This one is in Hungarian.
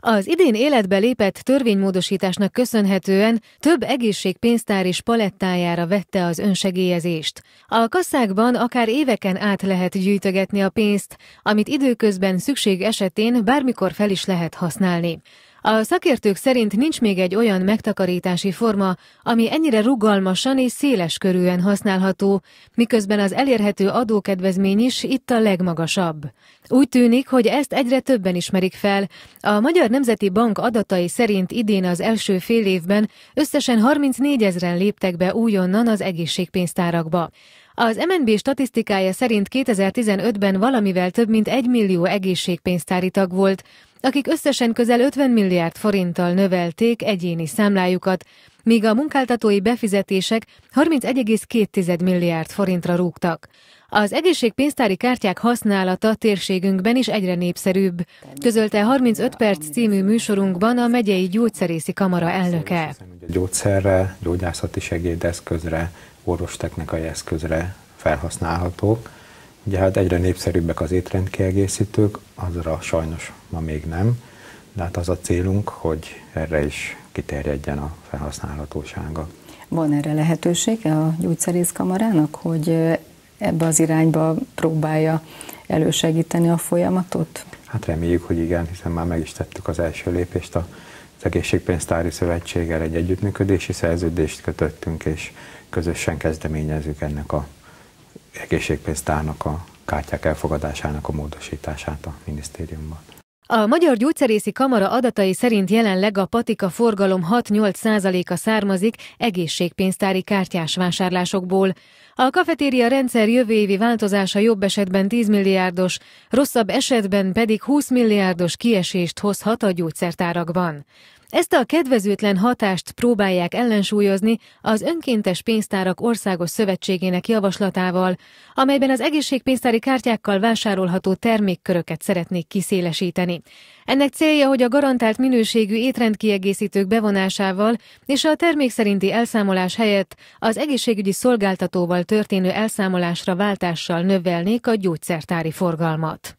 Az idén életbe lépett törvénymódosításnak köszönhetően több egészségpénztár is palettájára vette az önsegélyezést. A kasszákban akár éveken át lehet gyűjtögetni a pénzt, amit időközben szükség esetén bármikor fel is lehet használni. A szakértők szerint nincs még egy olyan megtakarítási forma, ami ennyire rugalmasan és széles körűen használható, miközben az elérhető adókedvezmény is itt a legmagasabb. Úgy tűnik, hogy ezt egyre többen ismerik fel. A Magyar Nemzeti Bank adatai szerint idén az első fél évben összesen 34 ezeren léptek be újonnan az egészségpénztárakba. Az MNB statisztikája szerint 2015-ben valamivel több mint egy millió egészségpénztári tag volt, akik összesen közel 50 milliárd forinttal növelték egyéni számlájukat, míg a munkáltatói befizetések 31,2 milliárd forintra rúgtak. Az egészségpénztári kártyák használata térségünkben is egyre népszerűbb, közölte 35 perc című műsorunkban a megyei gyógyszerészi kamara elnöke. Gyógyszerre, gyógyászati segédeszközre, orvostechnikai eszközre felhasználhatók. Ugye hát egyre népszerűbbek az étrendkiegészítők, azra sajnos ma még nem, de hát az a célunk, hogy erre is kiterjedjen a felhasználhatósága. Van erre lehetőség a gyógyszerészkamarának, hogy ebbe az irányba próbálja elősegíteni a folyamatot? Hát reméljük, hogy igen, hiszen már meg is tettük az első lépést a az Egészségpénztári Szövetséggel egy együttműködési szerződést kötöttünk, és közösen kezdeményezzük ennek a egészségpénztárnak a kártyák elfogadásának a módosítását a minisztériumban. A Magyar Gyógyszerészi Kamara adatai szerint jelenleg a patika forgalom 6-8%-a származik egészségpénztári kártyás vásárlásokból. A kafetéria rendszer jövő évi változása jobb esetben 10 milliárdos, rosszabb esetben pedig 20 milliárdos kiesést hozhat a gyógyszertárakban. Ezt a kedvezőtlen hatást próbálják ellensúlyozni az Önkéntes Pénztárak Országos Szövetségének javaslatával, amelyben az egészségpénztári kártyákkal vásárolható termékköröket szeretnék kiszélesíteni. Ennek célja, hogy a garantált minőségű étrendkiegészítők bevonásával és a termék szerinti elszámolás helyett az egészségügyi szolgáltatóval történő elszámolásra váltással növelnék a gyógyszertári forgalmat.